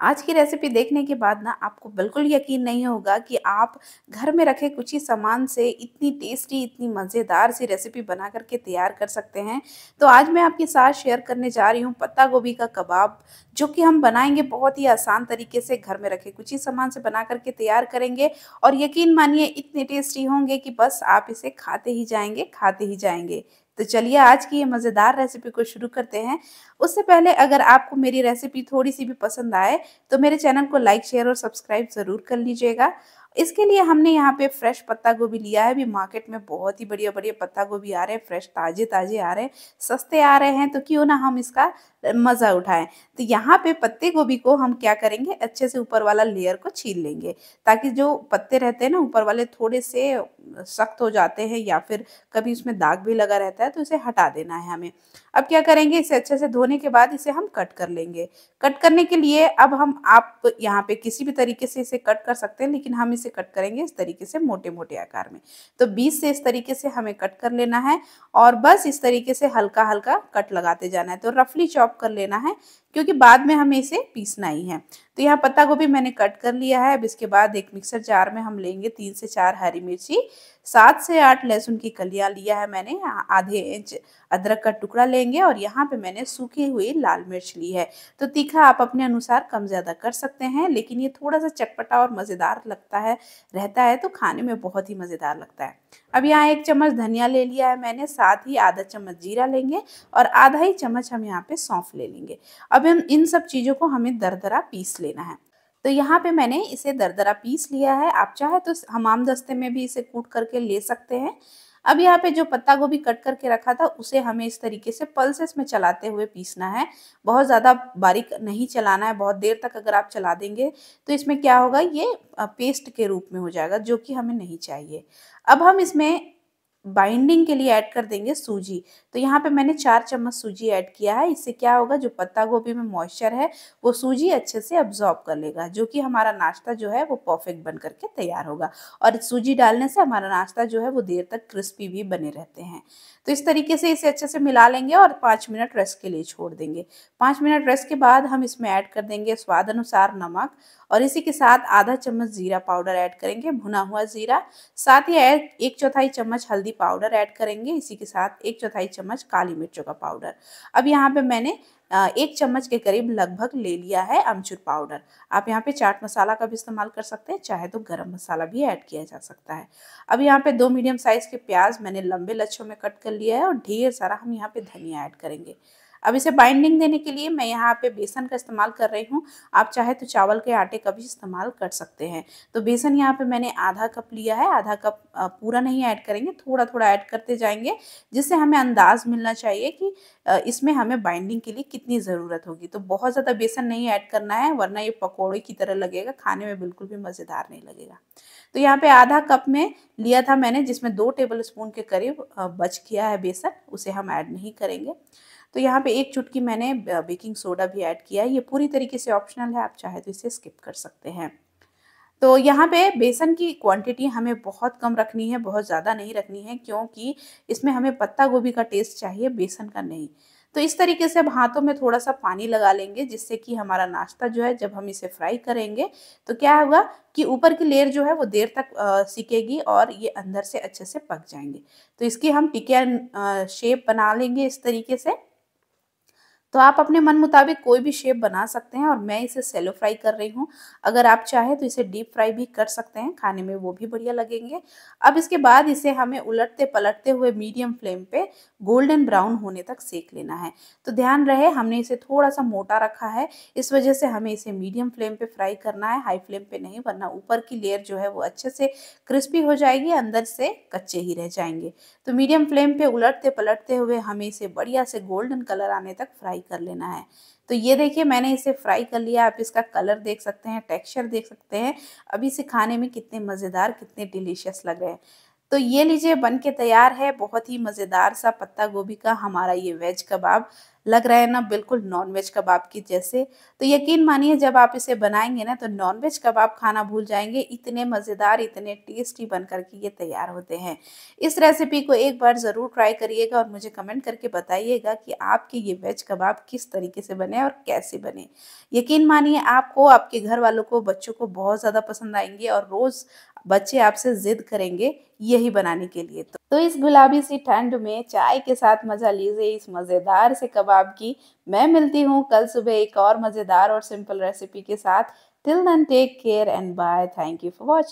आज की रेसिपी देखने के बाद ना आपको बिल्कुल यकीन नहीं होगा कि आप घर में रखे कुछ ही सामान से इतनी टेस्टी इतनी मज़ेदार सी रेसिपी बना करके तैयार कर सकते हैं। तो आज मैं आपके साथ शेयर करने जा रही हूँ पत्ता गोभी का कबाब, जो कि हम बनाएँगे बहुत ही आसान तरीके से घर में रखे कुछ ही सामान से बना करके तैयार करेंगे। और यकीन मानिए, इतने टेस्टी होंगे कि बस आप इसे खाते ही जाएँगे, खाते ही जाएँगे। तो चलिए आज की ये मज़ेदार रेसिपी को शुरू करते हैं। उससे पहले अगर आपको मेरी रेसिपी थोड़ी सी भी पसंद आए तो मेरे चैनल को लाइक शेयर और सब्सक्राइब ज़रूर कर लीजिएगा। इसके लिए हमने यहाँ पे फ्रेश पत्ता गोभी लिया है। अभी मार्केट में बहुत ही बढ़िया बढ़िया पत्ता गोभी आ रहे हैं, फ्रेश ताज़े ताज़े आ रहे हैं, सस्ते आ रहे हैं तो क्यों ना हम इसका मज़ा उठाएँ। तो यहाँ पे पत्ते गोभी को हम क्या करेंगे, अच्छे से ऊपर वाला लेयर को छील लेंगे, ताकि जो पत्ते रहते हैं ना, ऊपर वाले थोड़े से सख्त हो जाते हैं या फिर कभी उसमें दाग भी लगा रहता है तो इसे हटा देना है हमें। अब क्या करेंगे, इसे अच्छे से धोने के बाद इसे हम कट कर लेंगे। कट करने के लिए अब हम आप यहाँ पे किसी भी तरीके से इसे कट कर सकते हैं, लेकिन हम इसे कट करेंगे इस तरीके से मोटे मोटे आकार में। तो बीस से इस तरीके से हमें कट कर लेना है और बस इस तरीके से हल्का हल्का कट लगाते जाना है। तो रफली चॉप कर लेना है। क्योंकि बाद में हमें इसे पीसना ही है। तो यहाँ पत्ता गोभी मैंने कट कर लिया है। अब इसके बाद एक मिक्सर जार में हम लेंगे तीन से चार हरी मिर्ची। सात से आठ लहसुन की कलियाँ लिया है मैंने। आधे इंच अदरक का टुकड़ा लेंगे और यहाँ पे मैंने सूखी हुई लाल मिर्च ली है। तो तीखा आप अपने अनुसार कम ज़्यादा कर सकते हैं, लेकिन ये थोड़ा सा चटपटा और मज़ेदार लगता है, रहता है तो खाने में बहुत ही मज़ेदार लगता है। अब यहाँ एक चम्मच धनिया ले लिया है मैंने, साथ ही आधा चम्मच जीरा लेंगे और आधा ही चम्मच हम यहाँ पे सौंफ ले लेंगे। अब हम इन सब चीज़ों को हमें दरदरा पीस लेना है। तो यहाँ पे मैंने इसे दरदरा पीस लिया है। आप चाहे तो हमाम दस्ते में भी इसे कूट करके ले सकते हैं। अब यहाँ पे जो पत्ता गोभी कट करके रखा था, उसे हमें इस तरीके से पल्सेस में चलाते हुए पीसना है। बहुत ज़्यादा बारीक नहीं चलाना है, बहुत देर तक अगर आप चला देंगे तो इसमें क्या होगा, ये पेस्ट के रूप में हो जाएगा, जो कि हमें नहीं चाहिए। अब हम इसमें बाइंडिंग के लिए ऐड कर देंगे सूजी। तो यहाँ पे मैंने चार चम्मच सूजी ऐड किया है। इससे क्या होगा, जो पत्ता गोभी में मॉइस्चर है, वो सूजी अच्छे से अब्जॉर्ब कर लेगा, जो कि हमारा नाश्ता जो है वो परफेक्ट बन करके तैयार होगा। और सूजी डालने से हमारा नाश्ता जो है वो देर तक क्रिस्पी भी बने रहते हैं। तो इस तरीके से इसे अच्छे से मिला लेंगे और पाँच मिनट रेस्ट के लिए छोड़ देंगे। पाँच मिनट रेस्ट के बाद हम इसमें ऐड कर देंगे स्वाद अनुसार नमक और इसी के साथ आधा चम्मच ज़ीरा पाउडर ऐड करेंगे, भुना हुआ ज़ीरा। साथ ही एक चौथाई चम्मच हल्दी पाउडर ऐड करेंगे, इसी के साथ एक चौथाई चम्मच काली मिर्चों का पाउडर। अब यहाँ पे मैंने एक चम्मच के करीब लगभग ले लिया है अमचूर पाउडर। आप यहाँ पे चाट मसाला का भी इस्तेमाल कर सकते हैं, चाहे तो गरम मसाला भी ऐड किया जा सकता है। अब यहाँ पे दो मीडियम साइज़ के प्याज मैंने लंबे लच्छों में कट कर लिया है और ढेर सारा हम यहाँ पे धनिया ऐड करेंगे। अब इसे बाइंडिंग देने के लिए मैं यहाँ पे बेसन का इस्तेमाल कर रही हूँ। आप चाहे तो चावल के आटे का भी इस्तेमाल कर सकते हैं। तो बेसन यहाँ पे मैंने आधा कप लिया है, आधा कप पूरा नहीं ऐड करेंगे थोड़ा थोड़ा ऐड करते जाएँगे, जिससे हमें अंदाज मिलना चाहिए कि इसमें हमें बाइंडिंग के लिए कितनी ज़रूरत होगी। तो बहुत ज़्यादा बेसन नहीं ऐड करना है, वरना ये पकौड़े की तरह लगेगा, खाने में बिल्कुल भी मज़ेदार नहीं लगेगा। तो यहाँ पे आधा कप में लिया था मैंने, जिसमें दो टेबल स्पून के करीब बच किया है बेसन, उसे हम ऐड नहीं करेंगे। तो यहाँ पे एक चुटकी मैंने बेकिंग सोडा भी ऐड किया है। ये पूरी तरीके से ऑप्शनल है, आप चाहे तो इसे स्किप कर सकते हैं। तो यहाँ पे बेसन की क्वांटिटी हमें बहुत कम रखनी है, बहुत ज़्यादा नहीं रखनी है, क्योंकि इसमें हमें पत्ता गोभी का टेस्ट चाहिए, बेसन का नहीं। तो इस तरीके से अब हाथों में थोड़ा सा पानी लगा लेंगे, जिससे कि हमारा नाश्ता जो है, जब हम इसे फ्राई करेंगे तो क्या होगा कि ऊपर की लेयर जो है, वो देर तक सीखेगी और ये अंदर से अच्छे से पक जाएँगे। तो इसकी हम टिकिया शेप बना लेंगे इस तरीके से। तो आप अपने मन मुताबिक कोई भी शेप बना सकते हैं और मैं इसे सेलो फ्राई कर रही हूँ। अगर आप चाहें तो इसे डीप फ्राई भी कर सकते हैं, खाने में वो भी बढ़िया लगेंगे। अब इसके बाद इसे हमें उलटते पलटते हुए मीडियम फ्लेम पे गोल्डन ब्राउन होने तक सेक लेना है। तो ध्यान रहे, हमने इसे थोड़ा सा मोटा रखा है। इस वजह से हमें इसे मीडियम फ्लेम पे फ्राई करना है, हाई फ्लेम पे नहीं, वरना ऊपर की लेयर जो है वो अच्छे से क्रिस्पी हो जाएगी, अंदर से कच्चे ही रह जाएँगे। तो मीडियम फ्लेम पे उलटते पलटते हुए हमें इसे बढ़िया से गोल्डन कलर आने तक फ्राई कर लेना है। तो ये देखिए, मैंने इसे फ्राई कर लिया। आप इसका कलर देख सकते हैं, टेक्सचर देख सकते हैं। अभी इसे खाने में कितने मज़ेदार, कितने डिलीशियस लग रहे हैं। तो ये लीजिए बन के तैयार है, बहुत ही मज़ेदार सा पत्ता गोभी का हमारा ये वेज कबाब। लग रहा है ना बिल्कुल नॉनवेज कबाब की जैसे। तो यकीन मानिए जब आप इसे बनाएँगे ना तो नॉनवेज कबाब खाना भूल जाएँगे। इतने मज़ेदार, इतने टेस्टी बन करके ये तैयार होते हैं। इस रेसिपी को एक बार ज़रूर ट्राई करिएगा और मुझे कमेंट करके बताइएगा कि आपके ये वेज कबाब किस तरीके से बने और कैसे बने। यकीन मानिए आपको, आपके घर वालों को, बच्चों को बहुत ज़्यादा पसंद आएँगे और रोज़ बच्चे आपसे ज़िद करेंगे यही बनाने के लिए। तो, तो इस गुलाबी सी ठंड में चाय के साथ मज़ा लीजिए इस मज़ेदार से कबाब की। मैं मिलती हूँ कल सुबह एक और मज़ेदार और सिंपल रेसिपी के साथ। Till then take care and bye thank you for watching